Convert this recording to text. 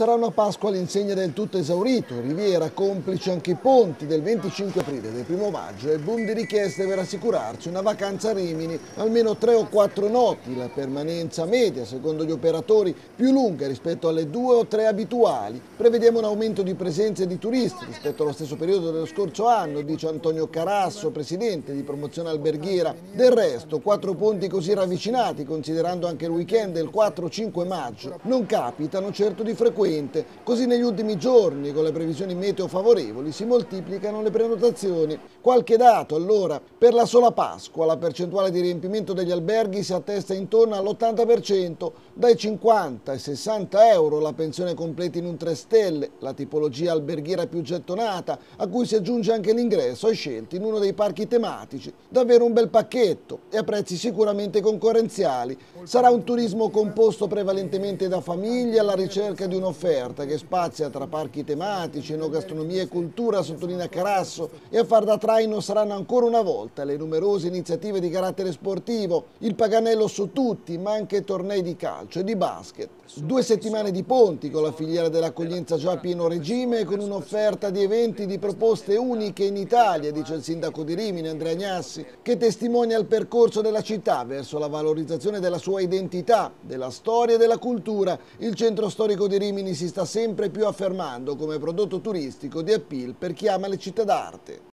Sarà una Pasqua all'insegna del tutto esaurito, Riviera complice anche i ponti del 25 aprile e del 1 maggio e boom di richieste per assicurarci una vacanza a Rimini, almeno tre o quattro notti, la permanenza media secondo gli operatori più lunga rispetto alle due o tre abituali. Prevediamo un aumento di presenze di turisti rispetto allo stesso periodo dello scorso anno, dice Antonio Carasso, presidente di promozione alberghiera. Del resto, quattro ponti così ravvicinati, considerando anche il weekend del 4-5 maggio, non capitano certo di frequenza frequente. Così negli ultimi giorni, con le previsioni meteo favorevoli, si moltiplicano le prenotazioni. Qualche dato allora, per la sola Pasqua la percentuale di riempimento degli alberghi si attesta intorno all'80%, dai 50 ai 60 euro la pensione completa in un 3 stelle, la tipologia alberghiera più gettonata, a cui si aggiunge anche l'ingresso ai scelti in uno dei parchi tematici. Davvero un bel pacchetto e a prezzi sicuramente concorrenziali. Sarà un turismo composto prevalentemente da famiglie alla ricerca di uno un'offerta che spazia tra parchi tematici, enogastronomia e cultura, sottolinea Carasso, e a far da traino saranno ancora una volta le numerose iniziative di carattere sportivo, il paganello su tutti, ma anche tornei di calcio e di basket. Due settimane di ponti con la filiera dell'accoglienza già a pieno regime e con un'offerta di eventi di proposte uniche in Italia, dice il sindaco di Rimini Andrea Gnassi, che testimonia il percorso della città verso la valorizzazione della sua identità, della storia e della cultura. Il centro storico di Rimini si sta sempre più affermando come prodotto turistico di appeal per chi ama le città d'arte.